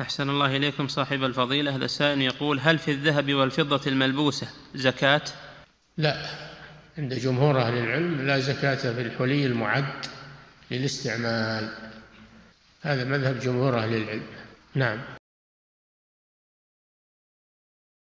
أحسن الله إليكم صاحب الفضيلة. هذا السائل يقول هل في الذهب والفضة الملبوسة زكاة؟ لا. عند جمهور أهل العلم لا زكاة في الحلي المعد للاستعمال. هذا مذهب جمهور أهل العلم. نعم.